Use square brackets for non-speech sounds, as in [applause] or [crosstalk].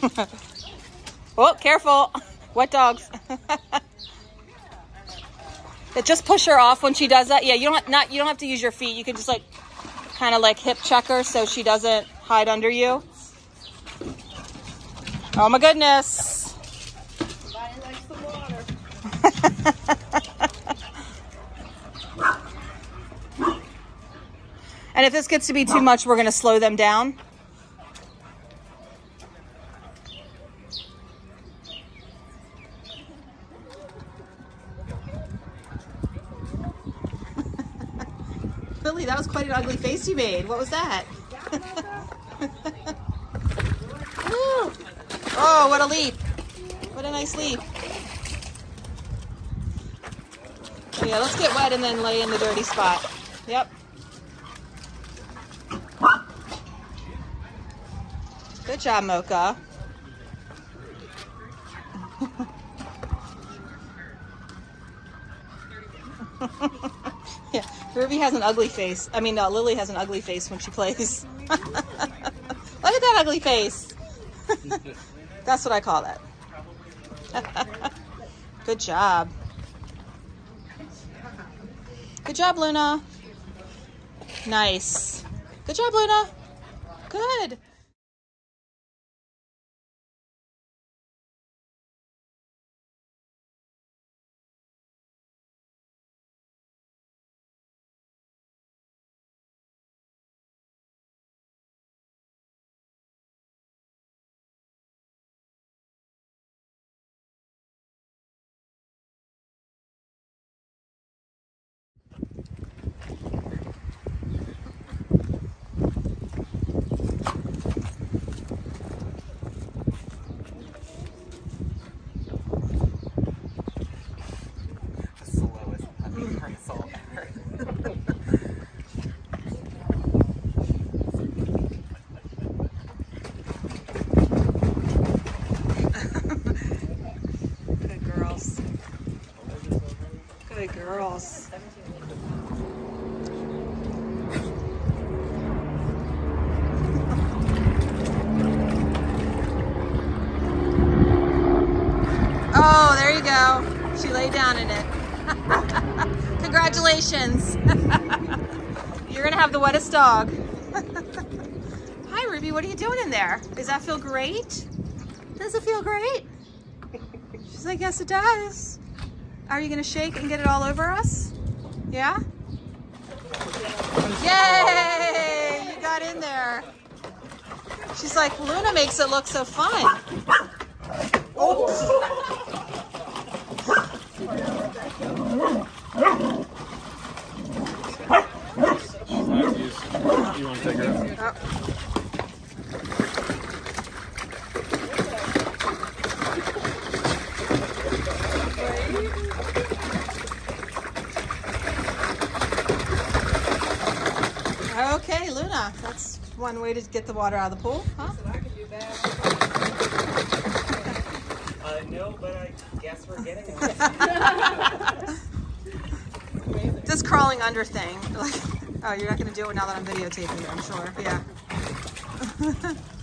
[laughs] oh, careful. Wet dogs. [laughs] just push her off when she does that. Yeah, you don't not you don't have to use your feet. You can just like kind of like hip check her so she doesn't hide under you. Oh my goodness. [laughs] and if this gets to be too much, we're going to slow them down. Billy, that was quite an ugly face you made. What was that? [laughs] oh, what a leap. What a nice leap. Yeah, let's get wet and then lay in the dirty spot. Yep. Good job, Mocha. [laughs] Ruby has an ugly face. I mean, uh, Lilly has an ugly face when she plays. [laughs] Look at that ugly face. [laughs] That's what I call that. [laughs] Good job. Good job, Luna. Nice. Good job, Luna. Good. Girls. Good girls. [laughs] Oh, there you go. She laid down in it. [laughs] Congratulations. [laughs] You're going to have the wettest dog. [laughs] Hi, Ruby. What are you doing in there? Does that feel great? Does it feel great? She's like, yes, it does. Are you gonna shake and get it all over us? Yeah? Yay! You got in there. She's like, Luna makes it look so fun. Oh. You want to take her? Oh. Okay, Luna, that's one way to get the water out of the pool, huh? I can do that. uh, no, but I guess we're getting [laughs] it. Crawling under thing. [laughs] Like, oh, you're not to do it now that I'm videotaping you, I'm sure. Yeah. [laughs]